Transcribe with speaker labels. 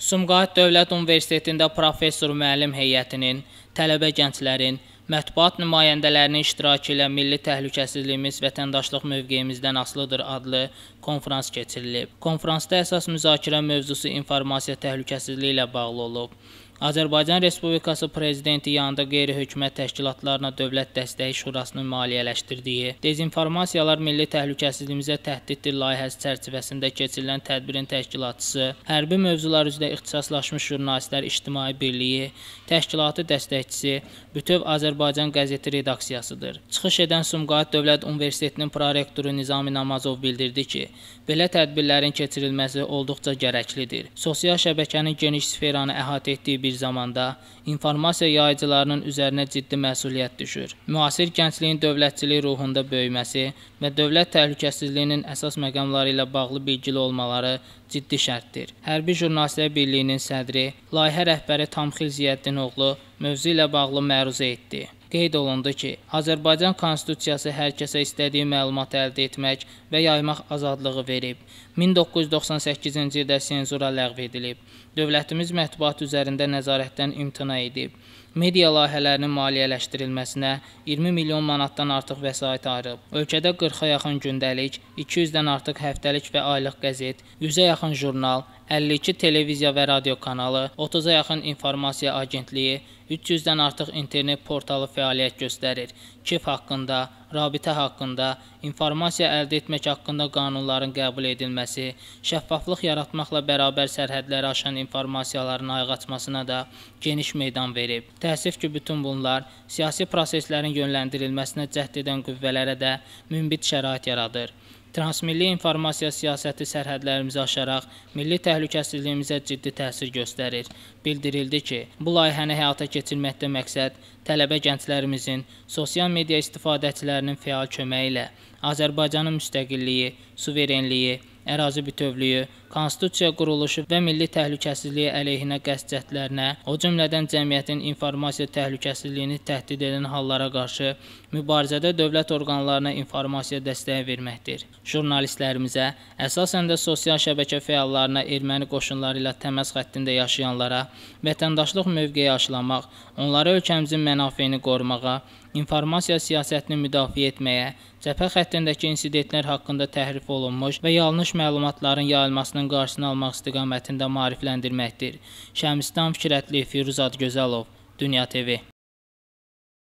Speaker 1: Sumqayıt Dövlət Universitetində professor müəllim heyətinin, tələbə gənclərin, mətbuat nümayəndələrinin iştirakı ilə Milli Təhlükəsizliyimiz vətəndaşlıq mövqeyimizdən asılıdır adlı konfrans keçirilib. Konfransda əsas müzakirə mövzusu informasiya təhlükəsizliyi ilə bağlı olub. Azərbaycan Respublikası Prezidenti yanında qeyri-hökumət təşkilatlarına Dövlət Dəstəyi Şurasının maliyyələşdirdiyi Dezinformasiyalar Milli Təhlükəsizliyimizə təhdiddir layihəsi çərçivəsində keçirilən tədbirin təşkilatçısı, hərbi mövzular üzrə ixtisaslaşmış jurnalistlər İctimai Birliyi, təşkilatı dəstəkçisi Bütöv Azərbaycan qəzeti redaksiyasıdır. Çıxış edən Sumqayıt Dövlət Universitetinin prorektoru Nizami Namazov bildirdi ki, belə tədbirlərin keçirilməsi olduqca gərəklidir. Sosial şəbəkənin geniş sferanı əhatə etdiyi bir zamanda informasiya yayıcılarının üzərinə ciddi məsuliyyət düşür. Müasir gəncliyin dövlətçilik ruhunda böyüməsi və dövlət təhlükəsizliyinin əsas məqamları ilə bağlı bilgili olmaları ciddi şərtdir. Hərbi Jurnalistlər Birliyinin sədri, layihə rəhbəri Tamxil Ziyəddin oğlu mövzu ilə bağlı məruzə etdi. Qeyd olundu ki, Azərbaycan Konstitusiyası hər kəsə istədiyi məlumat əldə etmək və yaymaq azadlığı verib. 1998-ci ildə senzura ləğv edilib. Dövlətimiz mətbuat üzərində nəzarətdən imtina edib. Media layihələrinin maliyyələşdirilməsinə 20 milyon manatdan artıq vəsait ayırıb. Ölkədə 40-a yaxın gündəlik, 200-dən artıq həftəlik və aylıq qəzet, 100-ə yaxın jurnal, 52 televiziya və radio kanalı, 30-a yaxın informasiya agentliyi, 300-dən artıq internet portalı fəaliyyət göstərir. KIF haqqında, rabitə haqqında, informasiya əldə etmək haqqında qanunların qəbul edilməsi, şəffaflıq yaratmaqla bərabər sərhədləri aşan informasiyaların ayıq açmasına da geniş meydan verib. Təəssüf ki, bütün bunlar siyasi proseslərin yönləndirilməsinə cəhd edən qüvvələrə də münbit şərait yaradır. Transmilli informasiya siyasəti sərhədlərimizi aşaraq milli təhlükəsizliyimizə ciddi təsir göstərir. Bildirildi ki, bu layihəni həyata keçirməkdə məqsəd tələbə gənclərimizin sosial media istifadəçilərinin fəal köməyi ilə Azərbaycanın müstəqilliyi, suverenliyi, ərazi bütövlüyü, konstitusiya quruluşu və milli təhlükəsizliyi əleyhinə qəsd cəhdlərinə, o cümlədən cəmiyyətin informasiya təhlükəsizliyini təhdid edən hallara qarşı mübarizədə dövlət orqanlarına informasiya dəstəyi verməkdir. Jurnalistlərimizə, əsasən də sosial şəbəkə fəallarına erməni qoşunları ilə təməs xəttində yaşayanlara vətəndaşlıq mövqeyi aşılamaq, onlara ölkəmizin mənafeyini qorumağa, informasiya siyasətini müdafiə etməyə, cəbhə xəttindəki insidentlər haqqında təhrif olunmuş və yanlış məlumatların yayılmasının qarşısını almaq istiqamətində maarifləndirməkdir. Şəmsdan Fikrətli, Firuz Adgözəlov, Dünya TV